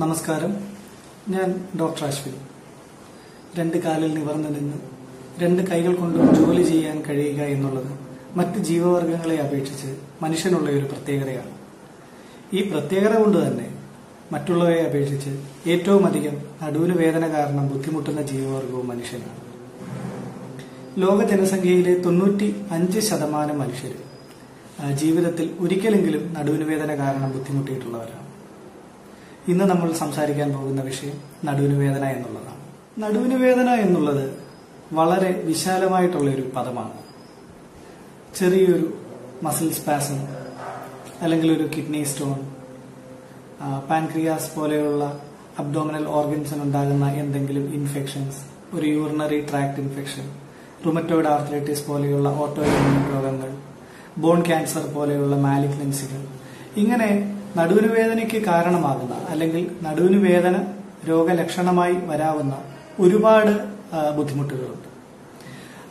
നമസ്കാരം. ഞാൻ ഡോക്ടർ അശ്വിൻ. രണ്ട് കാലിൽ നിവർന്നു നിന്ന് രണ്ട് കൈകൾ കൊണ്ടും ജോലി ചെയ്യാൻ കഴിയുക എന്നുള്ളത് മറ്റ് ജീവവർഗങ്ങളെ അപേക്ഷിച്ച് മനുഷ്യനുള്ള ഒരു പ്രത്യേകതയാണ്. ഈ പ്രത്യേകത കൊണ്ട് തന്നെ മറ്റുള്ളവയെ അപേക്ഷിച്ച് ഏറ്റവും അധികം നടുവിന് വേദന കാരണം ബുദ്ധിമുട്ടുന്ന ജീവവർഗവും മനുഷ്യനാണ്. ലോക ജനസംഖ്യയിലെ തൊണ്ണൂറ്റി അഞ്ച് ശതമാനം മനുഷ്യർ ജീവിതത്തിൽ ഒരിക്കലെങ്കിലും നടുവിന് വേദന കാരണം ബുദ്ധിമുട്ടിയിട്ടുള്ളവരാണ്. ഇന്ന് നമ്മൾ സംസാരിക്കാൻ പോകുന്ന വിഷയം നടുവിന് വേദന എന്നുള്ളതാണ്. നടുവിന് വേദന എന്നുള്ളത് വളരെ വിശാലമായിട്ടുള്ള ഒരു പദമാണ്. ചെറിയൊരു മസിൽ സ്പാസം അല്ലെങ്കിൽ ഒരു കിഡ്നി സ്റ്റോൺ പാൻക്രിയാസ് പോലെയുള്ള അബ്ഡോമിനൽ ഓർഗൻസിനുണ്ടാകുന്ന എന്തെങ്കിലും ഇൻഫെക്ഷൻസ് ഒരു urinary tract infection rheumatoid arthritis പോലെയുള്ള ഓട്ടോ രോഗങ്ങൾ ബോൺ ക്യാൻസർ പോലെയുള്ള മാലിഗ്നൻസികൾ ഇങ്ങനെ നടുവിന് വേദനയ്ക്ക് കാരണമാകുന്ന അല്ലെങ്കിൽ നടുവിന് വേദന രോഗലക്ഷണമായി വരാവുന്ന ഒരുപാട് ബുദ്ധിമുട്ടുകളുണ്ട്.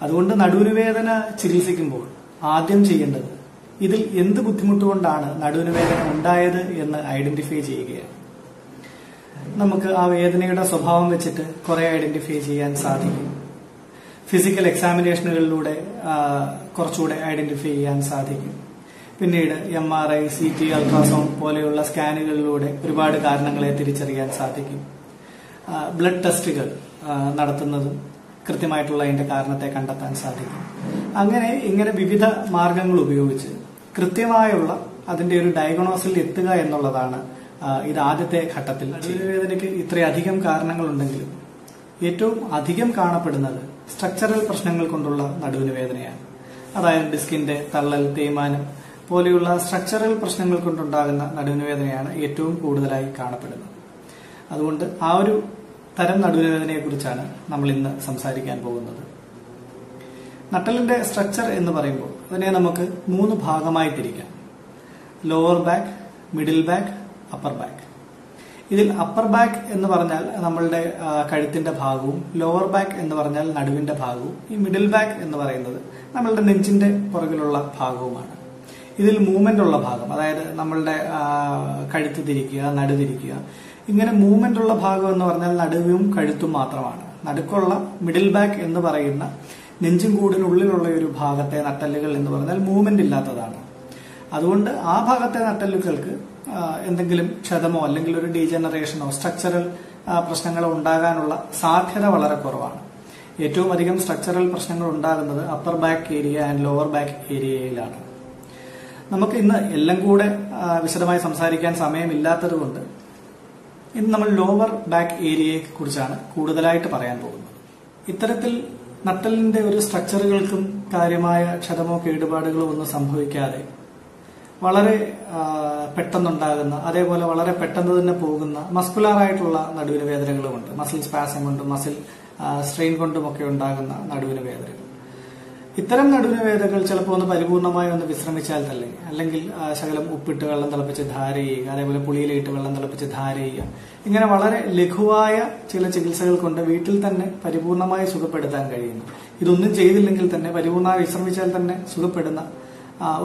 അതുകൊണ്ട് നടുവിന് വേദന ചികിത്സിക്കുമ്പോൾ ആദ്യം ചെയ്യേണ്ടത് ഇതിൽ എന്ത് ബുദ്ധിമുട്ടുകൊണ്ടാണ് നടുവിന് വേദന ഉണ്ടായത് എന്ന് ഐഡന്റിഫൈ ചെയ്യുകയാണ്. നമുക്ക് ആ വേദനയുടെ സ്വഭാവം വെച്ചിട്ട് കുറെ ഐഡന്റിഫൈ ചെയ്യാൻ സാധിക്കും. ഫിസിക്കൽ എക്സാമിനേഷനുകളിലൂടെ കുറച്ചുകൂടെ ഐഡന്റിഫൈ ചെയ്യാൻ സാധിക്കും. പിന്നീട് M R I C T ultrasound പോലെയുള്ള സ്കാനുകളിലൂടെ ഒരുപാട് കാരണങ്ങളെ തിരിച്ചറിയാൻ സാധിക്കും. ബ്ലഡ് ടെസ്റ്റുകൾ നടത്തുന്നതും കൃത്യമായിട്ടുള്ള അതിന്റെ കാരണത്തെ കണ്ടെത്താൻ സാധിക്കും. അങ്ങനെ ഇങ്ങനെ വിവിധ മാർഗങ്ങൾ ഉപയോഗിച്ച് കൃത്യമായുള്ള അതിന്റെ ഒരു ഡയഗ്നോസിൽ എത്തുക എന്നുള്ളതാണ് ഇത് ആദ്യത്തെ ഘട്ടത്തിൽ വേദനയ്ക്ക് ഇത്രയധികം കാരണങ്ങളുണ്ടെങ്കിലും ഏറ്റവും അധികം കാണപ്പെടുന്നത് സ്ട്രക്ചറൽ പ്രശ്നങ്ങൾ കൊണ്ടുള്ള നടുവിന് വേദനയാണ്. അതായത് ഡിസ്കിന്റെ തള്ളൽ തേയ്മാനം പോലെയുള്ള സ്ട്രക്ചറൽ പ്രശ്നങ്ങൾ കൊണ്ടുണ്ടാകുന്ന നടുവിന് വേദനയാണ് ഏറ്റവും കൂടുതലായി കാണപ്പെടുന്നത്. അതുകൊണ്ട് ആ ഒരു തരം നടുവിന് വേദനയെ കുറിച്ചാണ് നമ്മൾ ഇന്ന് സംസാരിക്കാൻ പോകുന്നത്. നട്ടലിന്റെ സ്ട്രക്ചർ എന്ന് പറയുമ്പോൾ അതിനെ നമുക്ക് മൂന്ന് ഭാഗമായി തിരിക്കാം. Lower back middle back upper back. ഇതിൽ അപ്പർ ബാക്ക് എന്ന് പറഞ്ഞാൽ നമ്മളുടെ കഴുത്തിന്റെ ഭാഗവും ലോവർ ബാക്ക് എന്ന് പറഞ്ഞാൽ നടുവിന്റെ ഭാഗവും ഈ മിഡിൽ ബാക്ക് എന്ന് പറയുന്നത് നമ്മളുടെ നെഞ്ചിന്റെ പുറകിലുള്ള ഭാഗവുമാണ്. ഇതിൽ മൂവ്മെന്റ് ഉള്ള ഭാഗം അതായത് നമ്മളുടെ കഴുത്ത് തിരിക്കുക നടു തിരിക്കുക ഇങ്ങനെ മൂവ്മെന്റ് ഉള്ള ഭാഗം എന്ന് പറഞ്ഞാൽ നടുവും കഴുത്തും മാത്രമാണ്. നടുക്കുള്ള മിഡിൽ ബാക്ക് എന്ന് പറയുന്ന നെഞ്ചും കൂടിനുള്ളിലുള്ള ഒരു ഭാഗത്തെ നട്ടല്ലുകൾ എന്ന് പറഞ്ഞാൽ മൂവ്മെന്റ് ഇല്ലാത്തതാണ്. അതുകൊണ്ട് ആ ഭാഗത്തെ നട്ടല്ലുകൾക്ക് എന്തെങ്കിലും ക്ഷതമോ അല്ലെങ്കിൽ ഒരു ഡീജനറേഷനോ സ്ട്രക്ചറൽ പ്രശ്നങ്ങളോ ഉണ്ടാകാനുള്ള സാധ്യത വളരെ കുറവാണ്. ഏറ്റവും അധികം സ്ട്രക്ചറൽ പ്രശ്നങ്ങൾ ഉണ്ടാകുന്നത് upper back area and lower back ഏരിയയിലാണ് നമുക്ക് ഇന്ന് എല്ലാം കൂടെ വിശദമായി സംസാരിക്കാൻ സമയമില്ലാത്തത് കൊണ്ട് ഇന്ന് നമ്മൾ ലോവർ ബാക്ക് ഏരിയയെ കുറിച്ചാണ് കൂടുതലായിട്ട് പറയാൻ പോകുന്നത്. ഇത്തരത്തിൽ നട്ടലിന്റെ ഒരു സ്ട്രക്ചറുകൾക്കും കാര്യമായ ക്ഷതമോ കേടുപാടുകളോ ഒന്നും സംഭവിക്കാതെ വളരെ പെട്ടെന്നുണ്ടാകുന്ന അതേപോലെ വളരെ പെട്ടെന്ന് തന്നെ പോകുന്ന മസ്കുലാർ ആയിട്ടുള്ള നടുവിന് വേദനകളുമുണ്ട്. മസിൽ സ്പാസം കൊണ്ടും മസിൽ സ്ട്രെയിൻ കൊണ്ടും ഒക്കെ ഉണ്ടാകുന്ന നടുവിന് വേദനകൾ. ഇത്തരം നടുവിന് വേദനകൾ ചിലപ്പോൾ ഒന്ന് പരിപൂർണമായി ഒന്ന് വിശ്രമിച്ചാൽ തന്നെ. അല്ലെങ്കിൽ ശകലം ഉപ്പിട്ട് വെള്ളം തിളപ്പിച്ച് ധാര ചെയ്യുക അതേപോലെ പുളിയിലിട്ട് വെള്ളം തിളപ്പിച്ച് ധാര ചെയ്യുക. ഇങ്ങനെ വളരെ ലഘുവായ ചില ചികിത്സകൾ കൊണ്ട് വീട്ടിൽ തന്നെ പരിപൂർണമായി സുഖപ്പെടുത്താൻ കഴിയുന്നു. ഇതൊന്നും ചെയ്തില്ലെങ്കിൽ തന്നെ പരിപൂർണമായി വിശ്രമിച്ചാൽ തന്നെ സുഖപ്പെടുന്ന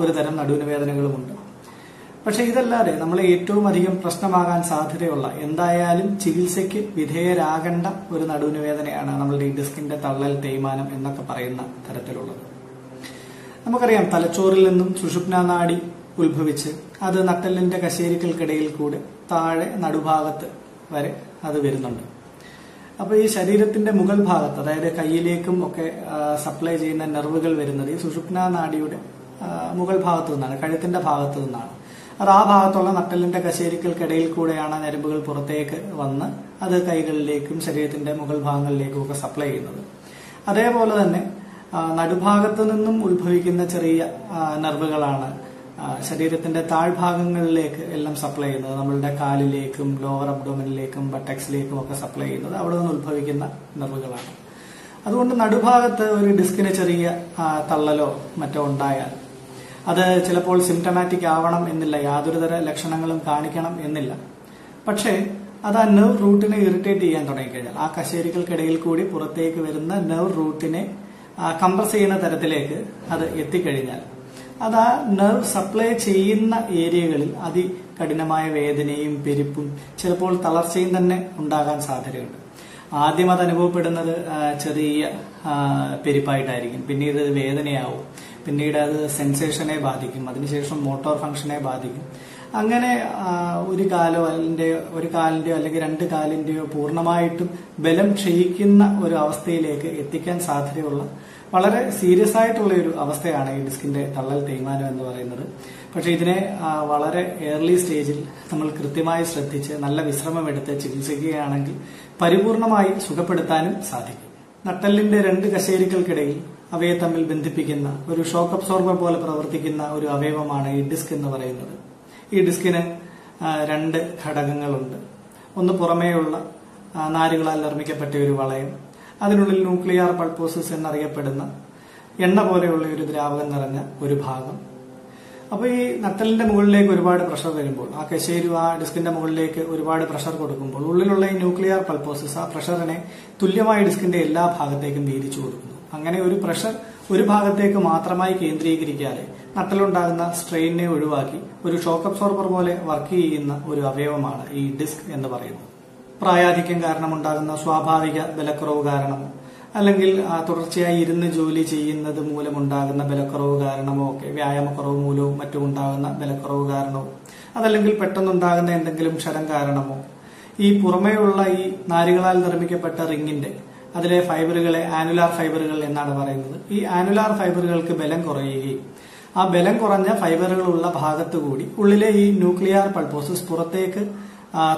ഒരു തരം നടുവിന് വേദനകളുമുണ്ട്. പക്ഷെ ഇതല്ലാതെ നമ്മളെ ഏറ്റവും അധികം പ്രശ്നമാകാൻ സാധ്യതയുള്ള എന്തായാലും ചികിത്സയ്ക്ക് വിധേയരാകേണ്ട ഒരു നടുവിന് വേദനയാണ് നമ്മളുടെ ഈ ഡിസ്കിന്റെ തള്ളൽ തേയ്മാനം എന്നൊക്കെ പറയുന്ന തരത്തിലുള്ളത്. നമുക്കറിയാം തലച്ചോറിൽ നിന്നും സുഷുപ്ന നാഡി ഉത്ഭവിച്ച് അത് നട്ടലിന്റെ കശേരികൾക്കിടയിൽ കൂടെ താഴെ നടുഭാഗത്ത് വരെ അത് വരുന്നുണ്ട്. അപ്പൊ ഈ ശരീരത്തിന്റെ മുകൾ ഭാഗത്ത് അതായത് കയ്യിലേക്കും ഒക്കെ സപ്ലൈ ചെയ്യുന്ന നെർവുകൾ വരുന്നത് ഈ സുഷുപ്ന മുകൾ ഭാഗത്തു നിന്നാണ് കഴുത്തിന്റെ ഭാഗത്തു നിന്നാണ്. അത് ആ ഭാഗത്തുള്ള നട്ടലിന്റെ കശേരികൾക്കിടയിൽ കൂടെയാണ് ഞരമ്പുകൾ പുറത്തേക്ക് വന്ന് അത് കൈകളിലേക്കും ശരീരത്തിന്റെ മുകൾ ഭാഗങ്ങളിലേക്കും ഒക്കെ സപ്ലൈ ചെയ്യുന്നത്. അതേപോലെ തന്നെ നടുഭാഗത്തു നിന്നും ഉത്ഭവിക്കുന്ന ചെറിയ നെർവുകളാണ് ശരീരത്തിന്റെ താഴ്ഭാഗങ്ങളിലേക്ക് എല്ലാം സപ്ലൈ ചെയ്യുന്നത്. നമ്മളുടെ കാലിലേക്കും ലോവർ അബ്ഡോമിനിലേക്കും ബട്ടക്സിലേക്കും ഒക്കെ സപ്ലൈ ചെയ്യുന്നത് അവിടെ നിന്ന് ഉത്ഭവിക്കുന്ന നെർവുകളാണ് അതുകൊണ്ട് നടുഭാഗത്ത് ഒരു ഡിസ്കിന് ചെറിയ തള്ളലോ മറ്റോ ഉണ്ടായാൽ അത് ചിലപ്പോൾ സിംറ്റമാറ്റിക് ആവണം എന്നില്ല. യാതൊരു തര ലക്ഷണങ്ങളും കാണിക്കണം എന്നില്ല. പക്ഷേ അത് ആ നെർവ് റൂട്ടിനെ ഇറിറ്റേറ്റ് ചെയ്യാൻ തുടങ്ങിക്കഴിഞ്ഞാൽ ആ കശേരികൾക്കിടയിൽ കൂടി പുറത്തേക്ക് വരുന്ന നെർവ് റൂട്ടിനെ കംപ്രസ് ചെയ്യുന്ന തരത്തിലേക്ക് അത് എത്തിക്കഴിഞ്ഞാൽ അത് ആ നെർവ് സപ്ലൈ ചെയ്യുന്ന ഏരിയകളിൽ അതി കഠിനമായ വേദനയും പെരുപ്പും ചിലപ്പോൾ തളർച്ചയും തന്നെ ഉണ്ടാകാൻ സാധ്യതയുണ്ട്. ആദ്യം അത് അനുഭവപ്പെടുന്നത് ചെറിയ പെരുപ്പായിട്ടായിരിക്കും. പിന്നീട് വേദനയാവും. പിന്നീട് അത് സെൻസേഷനെ ബാധിക്കും. അതിനുശേഷം മോട്ടോർ ഫംഗ്ഷനെ ബാധിക്കും. അങ്ങനെ ഒരു കാലോ അതിന്റെ ഒരു കാലിന്റെയോ അല്ലെങ്കിൽ രണ്ട് കാലിന്റെയോ പൂർണമായിട്ടും ബലം ക്ഷയിക്കുന്ന ഒരു അവസ്ഥയിലേക്ക് എത്തിക്കാൻ സാധ്യതയുള്ള വളരെ സീരിയസ് ആയിട്ടുള്ള ഒരു അവസ്ഥയാണ് ഈ ഡിസ്കിന്റെ തള്ളൽ തേയ്മാനം എന്ന് പറയുന്നത്. പക്ഷെ ഇതിനെ വളരെ ഏർലി സ്റ്റേജിൽ നമ്മൾ കൃത്യമായി ശ്രദ്ധിച്ച് നല്ല വിശ്രമമെടുത്ത് ചികിത്സിക്കുകയാണെങ്കിൽ പരിപൂർണമായി സുഖപ്പെടുത്താനും സാധിക്കും. നട്ടലിന്റെ രണ്ട് കശേരികൾക്കിടയിൽ അവയെ തമ്മിൽ ബന്ധിപ്പിക്കുന്ന ഒരു ഷോക്ക് അബ്സോർബർ പോലെ പ്രവർത്തിക്കുന്ന ഒരു അവയവമാണ് ഈ ഡിസ്ക് എന്ന് പറയുന്നത്. ഈ ഡിസ്കിന് രണ്ട് ഘടകങ്ങളുണ്ട്. ഒന്ന് പുറമേയുള്ള നാരുകളാൽ നിർമ്മിക്കപ്പെട്ട ഒരു വളയം. അതിനുള്ളിൽ ന്യൂക്ലിയർ പൾപ്പോസിസ് എന്നറിയപ്പെടുന്ന എണ്ണ പോലെയുള്ള ഒരു ദ്രാവകം നിറഞ്ഞ ഒരു ഭാഗം. അപ്പോൾ ഈ നട്ടലിന്റെ മുകളിലേക്ക് ഒരുപാട് പ്രഷർ വരുമ്പോൾ ആ കശേരു ആ ഡിസ്കിന്റെ മുകളിലേക്ക് ഒരുപാട് പ്രഷർ കൊടുക്കുമ്പോൾ ഉള്ളിലുള്ള ഈ ന്യൂക്ലിയർ പൾപ്പോസിസ് ആ പ്രഷറിനെ തുല്യമായ ഡിസ്കിന്റെ എല്ലാ ഭാഗത്തേക്കും വീതിച്ചു കൊടുക്കുന്നു. അങ്ങനെ ഒരു പ്രഷർ ഒരു ഭാഗത്തേക്ക് മാത്രമായി കേന്ദ്രീകരിക്കാതെ നട്ടലുണ്ടാകുന്ന സ്ട്രെയിനെ ഒഴിവാക്കി ഒരു ഷോക്ക് അബ്സോർബർ പോലെ വർക്ക് ചെയ്യുന്ന ഒരു അവയവമാണ് ഈ ഡിസ്ക് എന്ന് പറയുന്നത്. പ്രായാധിക്യം കാരണമുണ്ടാകുന്ന സ്വാഭാവിക ബലക്കുറവ് കാരണമോ അല്ലെങ്കിൽ തുടർച്ചയായി ഇരുന്ന് ജോലി ചെയ്യുന്നത് മൂലമുണ്ടാകുന്ന ബലക്കുറവ് കാരണമോ ഒക്കെ വ്യായാമക്കുറവ് മൂലവും മറ്റും ഉണ്ടാകുന്ന ബലക്കുറവ് കാരണമോ അതല്ലെങ്കിൽ പെട്ടെന്നുണ്ടാകുന്ന എന്തെങ്കിലും ക്ഷരം കാരണമോ ഈ പുറമേയുള്ള ഈ നാരുകളാൽ നിർമ്മിക്കപ്പെട്ട റിങ്ങിന്റെ അതിലെ ഫൈബറുകളെ ആനുലാർ ഫൈബറുകൾ എന്നാണ് പറയുന്നത്. ഈ ആനുലാർ ഫൈബറുകൾക്ക് ബലം കുറയുകയും ആ ബലം കുറഞ്ഞ ഫൈബറുകളുള്ള ഭാഗത്തു കൂടി ഉള്ളിലെ ഈ ന്യൂക്ലിയർ പൾപ്പോസസ് പുറത്തേക്ക്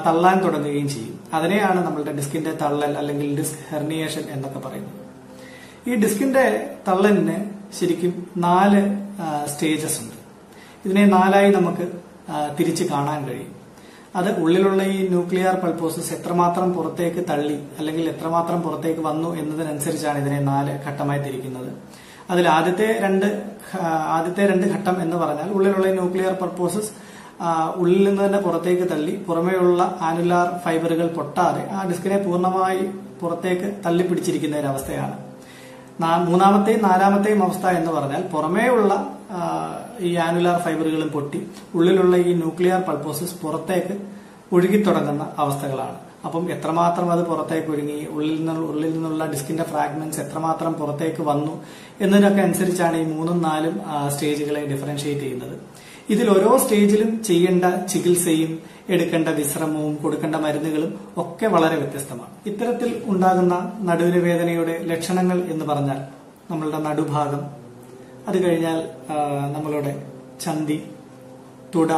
തള്ളാൻ തുടങ്ങുകയും ചെയ്യും. അതിനെയാണ് നമ്മളുടെ ഡിസ്കിന്റെ തള്ളൽ അല്ലെങ്കിൽ ഡിസ്ക് ഹെർണിയേഷൻ എന്നൊക്കെ പറയുന്നത്. ഈ ഡിസ്കിന്റെ തള്ളലിന് ശരിക്കും നാല് സ്റ്റേജസ് ഉണ്ട്. ഇതിനെ നാലായി നമുക്ക് തിരിച്ച് കാണാൻ കഴിയും. അത് ഉള്ളിലുള്ള ഈ ന്യൂക്ലിയർ പൾപ്പോസസ് എത്രമാത്രം പുറത്തേക്ക് തള്ളി അല്ലെങ്കിൽ എത്രമാത്രം പുറത്തേക്ക് വന്നു എന്നതിനനുസരിച്ചാണ് ഇതിനെ നാല് ഘട്ടമായി തിരിക്കുന്നത്. അതിൽ ആദ്യത്തെ രണ്ട് ആദ്യത്തെ രണ്ട് ഘട്ടം എന്ന് പറഞ്ഞാൽ ഉള്ളിലുള്ള ന്യൂക്ലിയർ പർപ്പോസസ് ഉള്ളിൽ നിന്ന് തന്നെ പുറത്തേക്ക് തള്ളി പുറമേയുള്ള ആനുലാർ ഫൈബറുകൾ പൊട്ടാതെ ആ ഡിസ്കിനെ പൂർണമായി പുറത്തേക്ക് തള്ളിപ്പിടിച്ചിരിക്കുന്ന ഒരു അവസ്ഥയാണ് മൂന്നാമത്തെയും നാലാമത്തെയും അവസ്ഥ എന്ന് പറഞ്ഞാൽ പുറമേയുള്ള ഈ ആനുലാർ ഫൈബറുകളും പൊട്ടി ഉള്ളിലുള്ള ഈ ന്യൂക്ലിയർ പൾപ്പോസിസ് പുറത്തേക്ക് ഒഴുകി തുടങ്ങുന്ന അവസ്ഥകളാണ്. അപ്പം എത്രമാത്രം അത് പുറത്തേക്ക് ഒഴുങ്ങി ഉള്ളിൽ നിന്നുള്ള ഉള്ളിൽ നിന്നുള്ള ഡിസ്കിന്റെ ഫ്രാഗ്മെന്റ്സ് എത്രമാത്രം പുറത്തേക്ക് വന്നു എന്നതിനൊക്കെ അനുസരിച്ചാണ് ഈ മൂന്നും നാലും സ്റ്റേജുകളെ ഡിഫറൻഷിയേറ്റ് ചെയ്യുന്നത്. ഇതിൽ ഓരോ സ്റ്റേജിലും ചെയ്യേണ്ട ചികിത്സയും എടുക്കേണ്ട വിശ്രമവും കൊടുക്കേണ്ട മരുന്നുകളും ഒക്കെ വളരെ വ്യത്യസ്തമാണ്. ഇത്തരത്തിൽ ഉണ്ടാകുന്ന നടുവിന് വേദനയുടെ ലക്ഷണങ്ങൾ എന്ന് പറഞ്ഞാൽ നമ്മളുടെ നടുഭാഗം അത് കഴിഞ്ഞാൽ നമ്മളുടെ ചന്തി തുട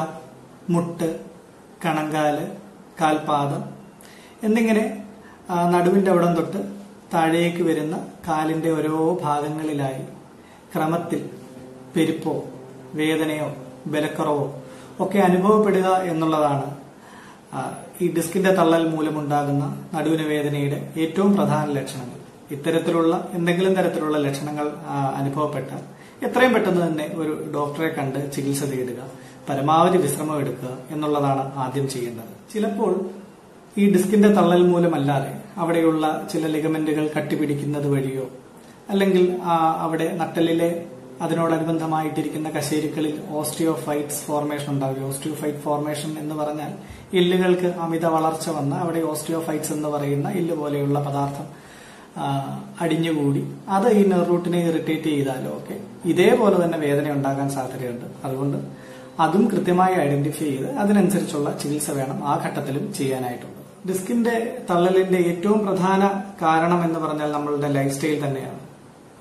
മുട്ട് കണങ്കാൽ കാൽപാദം എന്നിങ്ങനെ നടുവിന്റെ അവിടം തൊട്ട് താഴേക്ക് വരുന്ന കാലിന്റെ ഓരോ ഭാഗങ്ങളിലായി ക്രമത്തിൽ പെരുപ്പോ വേദനയോ ബലക്കുറവോ ഒക്കെ അനുഭവപ്പെടുക എന്നുള്ളതാണ് ഈ ഡിസ്കിന്റെ തള്ളൽ മൂലമുണ്ടാകുന്ന നടുവിന് വേദനയുടെ ഏറ്റവും പ്രധാന ലക്ഷണങ്ങൾ. ഇത്തരത്തിലുള്ള എന്തെങ്കിലും തരത്തിലുള്ള ലക്ഷണങ്ങൾ അനുഭവപ്പെട്ടാൽ എത്രയും പെട്ടെന്ന് തന്നെ ഒരു ഡോക്ടറെ കണ്ട് ചികിത്സ തേടുക പരമാവധി വിശ്രമം എടുക്കുക എന്നുള്ളതാണ് ആദ്യം ചെയ്യേണ്ടത്. ചിലപ്പോൾ ഈ ഡിസ്കിന്റെ തള്ളൽ മൂലമല്ലാതെ അവിടെയുള്ള ചില ലിഗമെന്റുകൾ കട്ടിപിടിക്കുന്നത് വഴിയോ അല്ലെങ്കിൽ അവിടെ നട്ടലിലെ അതിനോടനുബന്ധമായിട്ടിരിക്കുന്ന കശേരുക്കളിൽ ഓസ്റ്റിയോഫൈറ്റ്സ് ഫോർമേഷൻ ഉണ്ടാവുക ഓസ്റ്റിയോഫൈറ്റ് ഫോർമേഷൻ എന്ന് പറഞ്ഞാൽ എല്ലുകൾക്ക് അമിത വളർച്ച വന്ന് അവിടെ ഓസ്റ്റിയോഫൈറ്റ്സ് എന്ന് പറയുന്ന എല്ല് പോലെയുള്ള പദാർത്ഥം അടിഞ്ഞുകൂടി. അത് ഈ നെർറൂട്ടിനെ ഇറിറ്റേറ്റ് ചെയ്താലോ ഒക്കെ. ഇതേപോലെ തന്നെ വേദന ഉണ്ടാകാൻ സാധ്യതയുണ്ട്. അതുകൊണ്ട് അതും കൃത്യമായി ഐഡന്റിഫൈ ചെയ്ത് അതിനനുസരിച്ചുള്ള ചികിത്സ വേണം ആ ഘട്ടത്തിലും ചെയ്യാനായിട്ടുണ്ട്. ഡിസ്കിന്റെ തള്ളലിന്റെ ഏറ്റവും പ്രധാന കാരണം എന്ന് പറഞ്ഞാൽ നമ്മളുടെ ലൈഫ് സ്റ്റൈൽ തന്നെയാണ്.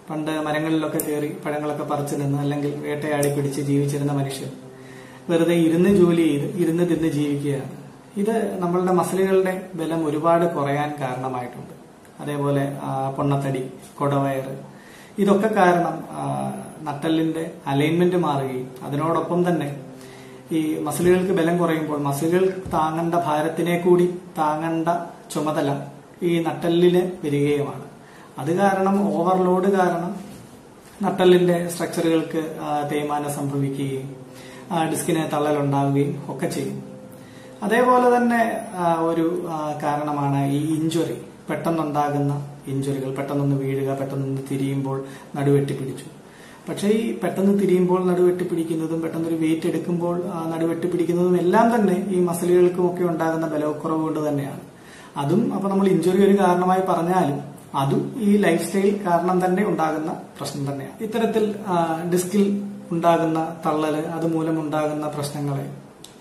പണ്ട് മരങ്ങളിലൊക്കെ കയറി പഴങ്ങളൊക്കെ പറിച്ചു നിന്ന് അല്ലെങ്കിൽ വേട്ടയാടി പിടിച്ച് ജീവിച്ചിരുന്ന മനുഷ്യൻ വെറുതെ ഇരുന്ന് ജോലി ചെയ്ത് ഇരുന്ന് തിന്ന് ജീവിക്കുകയാണ്. ഇത് നമ്മളുടെ മസിലുകളുടെ ബലം ഒരുപാട് കുറയാൻ കാരണമായിട്ടുണ്ട്. അതേപോലെ പൊണ്ണത്തടി കൊടവയർ ഇതൊക്കെ കാരണം നട്ടലിന്റെ അലൈൻമെന്റ് മാറുകയും അതിനോടൊപ്പം തന്നെ ഈ മസിലുകൾക്ക് ബലം കുറയുമ്പോൾ മസിലുകൾ താങ്ങേണ്ട ഭാരത്തിനെ കൂടി താങ്ങേണ്ട ചുമതല ഈ നട്ടലിന് വരികയുമാണ്. അത് കാരണം ഓവർലോഡ് കാരണം നട്ടലിന്റെ സ്ട്രക്ചറുകൾക്ക് തേയ്മാനം സംഭവിക്കുകയും ഡിസ്കിന് തള്ളലുണ്ടാവുകയും ഒക്കെ ചെയ്യും. അതേപോലെ തന്നെ ഒരു കാരണമാണ് ഈ ഇഞ്ചുറി പെട്ടെന്നുണ്ടാകുന്ന ഇഞ്ചുറികൾ പെട്ടെന്നൊന്ന് വീഴുക പെട്ടെന്നൊന്ന് തിരിയുമ്പോൾ നടുവെട്ടി പിടിച്ചു പക്ഷേ ഈ പെട്ടെന്ന് തിരിയുമ്പോൾ നടുവെട്ടി പിടിക്കുന്നതും പെട്ടെന്ന് ഒരു വെയിറ്റ് എടുക്കുമ്പോൾ നടുവെട്ടി പിടിക്കുന്നതും എല്ലാം തന്നെ ഈ മസിലുകൾക്കും ഒക്കെ ഉണ്ടാകുന്ന ബലക്കുറവ് കൊണ്ട് തന്നെയാണ്. അതും അപ്പൊ നമ്മൾ ഇഞ്ചുറി ഒരു കാരണമായി പറഞ്ഞാലും അതും ഈ ലൈഫ് സ്റ്റൈൽ കാരണം തന്നെ ഉണ്ടാകുന്ന പ്രശ്നം തന്നെയാണ്. ഇത്തരത്തിൽ ഡിസ്കിൽ ഉണ്ടാകുന്ന തള്ളൽ അതുമൂലം ഉണ്ടാകുന്ന പ്രശ്നങ്ങളെ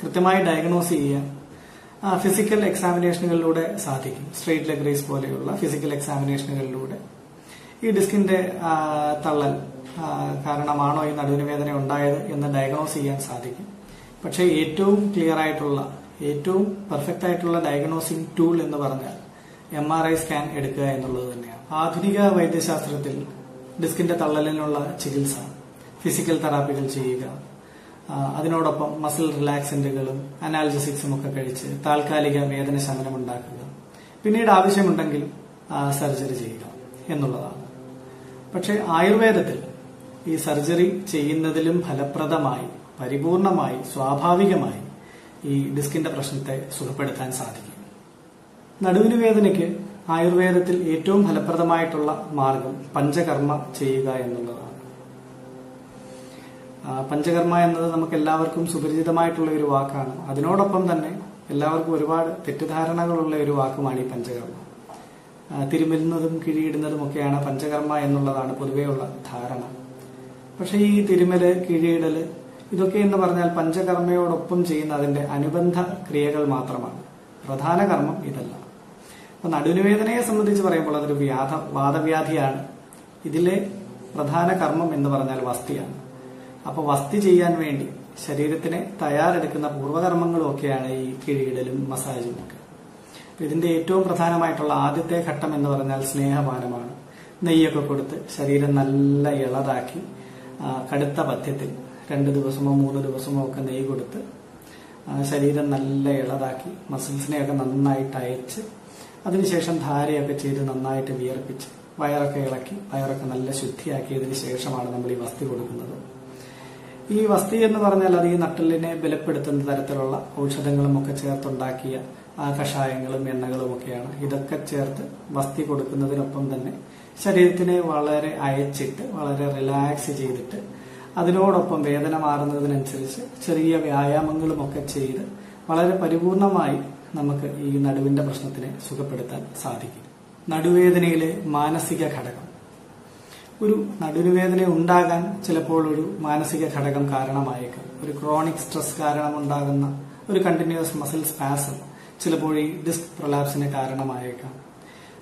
കൃത്യമായി ഡയഗ്നോസ് ചെയ്യാൻ ആ, ഫിസിക്കൽ എക്സാമിനേഷനുകളിലൂടെ സാധിക്കും. സ്ട്രെയിറ്റ് ലെഗ് റേസ് പോലെയുള്ള ഫിസിക്കൽ എക്സാമിനേഷനുകളിലൂടെ ഈ ഡിസ്കിന്റെ തള്ളൽ കാരണമാണോ ഈ നടുവിന് വേദന ഉണ്ടായത് എന്ന് ഡയഗ്നോസ് ചെയ്യാൻ സാധിക്കും. പക്ഷേ ഏറ്റവും ക്ലിയർ ആയിട്ടുള്ള ഏറ്റവും പെർഫെക്റ്റ് ആയിട്ടുള്ള ഡയഗ്നോസിങ് ടൂൾ എന്ന് പറഞ്ഞാൽ എം ആർ ഐ സ്കാൻ എടുക്കുക എന്നുള്ളത് തന്നെയാണ്. ആധുനിക വൈദ്യശാസ്ത്രത്തിൽ ഡിസ്കിന്റെ തള്ളലിനുള്ള ചികിത്സ ഫിസിക്കൽ തെറാപ്പികൾ ചെയ്യുക അതിനോടൊപ്പം മസിൽ റിലാക്സന്റുകളും അനാൽജസിക്സും ഒക്കെ കഴിച്ച് താൽക്കാലിക വേദന ശമനം ഉണ്ടാക്കുക. പിന്നീട് ആവശ്യമുണ്ടെങ്കിൽ സർജറി ചെയ്യുക എന്നുള്ളതാണ്. പക്ഷെ ആയുർവേദത്തിൽ ഈ സർജറി ചെയ്യുന്നതിലും ഫലപ്രദമായി പരിപൂർണമായി സ്വാഭാവികമായി ഈ ഡിസ്കിന്റെ പ്രശ്നത്തെ സുഖപ്പെടുത്താൻ സാധിക്കും. നടുവിന് വേദനയ്ക്ക് ആയുർവേദത്തിൽ ഏറ്റവും ഫലപ്രദമായിട്ടുള്ള മാർഗം പഞ്ചകർമ്മ ചെയ്യുക എന്നുള്ളതാണ്. പഞ്ചകർമ്മ എന്നത് നമുക്ക് എല്ലാവർക്കും സുപരിചിതമായിട്ടുള്ള ഒരു വാക്കാണ്. അതിനോടൊപ്പം തന്നെ എല്ലാവർക്കും ഒരുപാട് തെറ്റിദ്ധാരണകളുള്ള ഒരു വാക്കുമാണ് ഈ പഞ്ചകർമ്മ. തിരുമലുന്നതും കിഴിയിടുന്നതും ഒക്കെയാണ് പഞ്ചകർമ്മ എന്നുള്ളതാണ് പൊതുവെയുള്ള ധാരണ. പക്ഷേ ഈ തിരുമൽ കിഴിയിടൽ ഇതൊക്കെ എന്ന് പറഞ്ഞാൽ പഞ്ചകർമ്മയോടൊപ്പം ചെയ്യുന്ന അതിന്റെ അനുബന്ധ ക്രിയകൾ മാത്രമാണ്. പ്രധാന കർമ്മം ഇതല്ല. അപ്പൊ നടുനുവേദനയെ സംബന്ധിച്ച് പറയുമ്പോൾ അതൊരു വ്യാധ വാദവ്യാധിയാണ്. ഇതിലെ പ്രധാന കർമ്മം എന്ന് പറഞ്ഞാൽ വസ്തിയാണ്. അപ്പൊ വസ്തി ചെയ്യാൻ വേണ്ടി ശരീരത്തിന് തയ്യാറെടുക്കുന്ന പൂർവകർമ്മങ്ങളും ഒക്കെയാണ് ഈ കിഴിയിടലും മസാജും ഒക്കെ. ഇതിന്റെ ഏറ്റവും പ്രധാനമായിട്ടുള്ള ആദ്യത്തെ ഘട്ടം എന്ന് പറഞ്ഞാൽ സ്നേഹപാനമാണ്. നെയ്യൊക്കെ കൊടുത്ത് ശരീരം നല്ല ഇളതാക്കി കടുത്ത പഥ്യത്തിൽ രണ്ട് ദിവസമോ മൂന്ന് ദിവസമോ ഒക്കെ നെയ്യ് കൊടുത്ത് ശരീരം നല്ല ഇളതാക്കി മസിൽസിനെയൊക്കെ നന്നായിട്ട് അയച്ച് അതിനുശേഷം ധാരയൊക്കെ ചെയ്ത് നന്നായിട്ട് വിയർപ്പിച്ച് വയറൊക്കെ ഇളക്കി വയറൊക്കെ നല്ല ശുദ്ധിയാക്കിയതിന് ശേഷമാണ് നമ്മൾ ഈ വസ്തി കൊടുക്കുന്നത്. ഈ വസ്തി എന്ന് പറഞ്ഞാൽ അത് ഈ നട്ടലിനെ ബലപ്പെടുത്തുന്ന തരത്തിലുള്ള ഔഷധങ്ങളും ഒക്കെ ചേർത്തുണ്ടാക്കിയ കഷായങ്ങളും എണ്ണകളും ഒക്കെയാണ്. ഇതൊക്കെ ചേർത്ത് വസ്തി കൊടുക്കുന്നതിനൊപ്പം തന്നെ ശരീരത്തിനെ വളരെ അയച്ചിട്ട് വളരെ റിലാക്സ് ചെയ്തിട്ട് അതിനോടൊപ്പം വേദന മാറുന്നതിനനുസരിച്ച് ചെറിയ വ്യായാമങ്ങളും ഒക്കെ ചെയ്ത് വളരെ പരിപൂർണമായി നമുക്ക് ഈ നടുവിന്റെ പ്രശ്നത്തിനെ സുഖപ്പെടുത്താൻ സാധിക്കും. നടുവേദനയിലെ മാനസിക ഘടകം. ഒരു നടുവേദന ഉണ്ടാകാൻ ചിലപ്പോൾ ഒരു മാനസിക ഘടകം കാരണമായേക്കാം. ഒരു ക്രോണിക് സ്ട്രെസ് കാരണം ഉണ്ടാകുന്ന ഒരു കണ്ടിന്യൂസ് മസിൽ സ്പാസം ചിലപ്പോൾ ഈ ഡിസ്ക് പ്രൊലാപ്സിന് കാരണമായേക്കാം.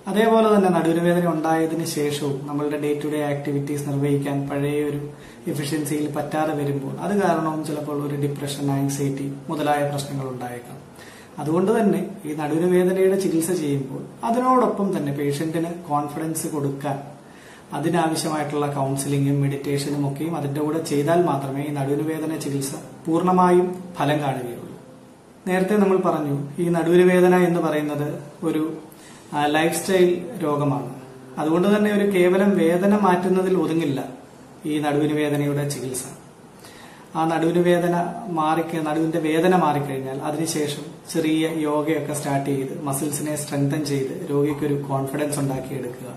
അതേപോലെ തന്നെ നടുവേദന ഉണ്ടായതിനു ശേഷവും നമ്മളുടെ ഡേ ടു ഡേ ആക്ടിവിറ്റീസ് നിർവഹിക്കാൻ പഴയ ഒരു എഫിഷ്യൻസിയിൽ പറ്റാതെ വരുമ്പോൾ അത് കാരണവും ചിലപ്പോൾ ഒരു ഡിപ്രഷൻ ആൻസൈറ്റി മുതലായ പ്രശ്നങ്ങൾ ഉണ്ടായേക്കാം. അതുകൊണ്ട് തന്നെ ഈ നടുവേദനയുടെ ചികിത്സ ചെയ്യുമ്പോൾ അതിനോടൊപ്പം തന്നെ പേഷ്യന്റിന് കോൺഫിഡൻസ് കൊടുക്കാൻ അതിനാവശ്യമായിട്ടുള്ള കൗൺസിലിങ്ങും മെഡിറ്റേഷനും ഒക്കെയും അതിന്റെ കൂടെ ചെയ്താൽ മാത്രമേ ഈ നടുവിനുവേദന ചികിത്സ പൂർണമായും ഫലം കാണുകയുള്ളൂ. നേരത്തെ നമ്മൾ പറഞ്ഞു ഈ നടുവിനുവേദന എന്ന് പറയുന്നത് ഒരു ലൈഫ് സ്റ്റൈൽ രോഗമാണ്. അതുകൊണ്ട് തന്നെ ഒരു കേവലം വേദന മാറ്റുന്നതിൽ ഒതുങ്ങില്ല ഈ നടുവിന് വേദനയുടെ ചികിത്സ. ആ നടുവിന് വേദന മാറി നടുവിന്റെ വേദന മാറിക്കഴിഞ്ഞാൽ അതിനുശേഷം ചെറിയ യോഗയൊക്കെ സ്റ്റാർട്ട് ചെയ്ത് മസിൽസിനെ സ്ട്രെങ്തൻ ചെയ്ത് രോഗിക്കൊരു കോൺഫിഡൻസ് ഉണ്ടാക്കിയെടുക്കുക.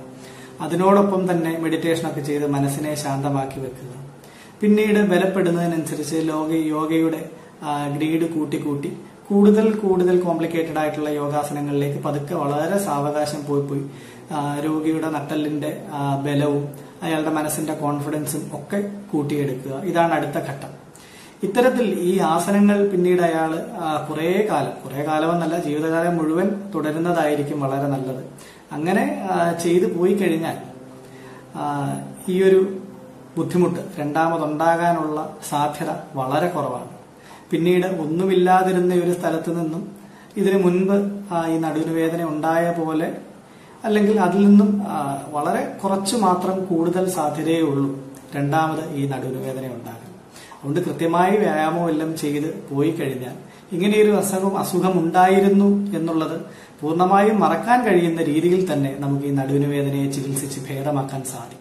അതിനോടൊപ്പം തന്നെ മെഡിറ്റേഷൻ ഒക്കെ ചെയ്ത് മനസ്സിനെ ശാന്തമാക്കി വെക്കുക. പിന്നീട് ബലപ്പെടുന്നതിനനുസരിച്ച് ലോക യോഗയുടെ ഗ്രേഡ് ഗ്രീഡ് കൂട്ടിക്കൂട്ടി കൂടുതൽ കൂടുതൽ കോംപ്ലിക്കേറ്റഡ് ആയിട്ടുള്ള യോഗാസനങ്ങളിലേക്ക് പതുക്കെ വളരെ സാവകാശം പോയി പോയി. രോഗിയുടെ നട്ടലിന്റെ ബലവും അയാളുടെ മനസ്സിന്റെ കോൺഫിഡൻസും ഒക്കെ കൂട്ടിയെടുക്കുക. ഇതാണ് അടുത്ത ഘട്ടം. ഇത്തരത്തിൽ ഈ ആസനങ്ങൾ പിന്നീട് അയാൾ കുറേ കാലം കുറേ കാലമെന്നല്ല ജീവിതകാലം മുഴുവൻ തുടരുന്നതായിരിക്കും വളരെ നല്ലത്. അങ്ങനെ ചെയ്തു പോയി കഴിഞ്ഞാൽ ഈ ഒരു ബുദ്ധിമുട്ട് രണ്ടാമതുണ്ടാകാനുള്ള സാധ്യത വളരെ കുറവാണ്. പിന്നീട് ഒന്നുമില്ലാതിരുന്ന ഒരു സ്ഥലത്ത് നിന്നും ഇതിനു മുൻപ് ഈ നടുവിന് വേദന ഉണ്ടായ പോലെ അല്ലെങ്കിൽ അതിൽ നിന്നും വളരെ കുറച്ച് മാത്രം കൂടുതൽ സാധ്യതയേ ഉള്ളൂ രണ്ടാമത് ഈ നടുവിന് വേദന ഉണ്ടാകാൻ. അതുകൊണ്ട് കൃത്യമായി വ്യായാമം എല്ലാം ചെയ്ത് പോയി കഴിഞ്ഞാൽ ഇങ്ങനെയൊരു അസുഖം അസുഖം ഉണ്ടായിരുന്നു എന്നുള്ളത് പൂർണമായും മറക്കാൻ കഴിയുന്ന രീതിയിൽ തന്നെ നമുക്ക് ഈ നടുവിന് വേദനയെ ചികിത്സിച്ച് ഭേദമാക്കാൻ സാധിക്കും.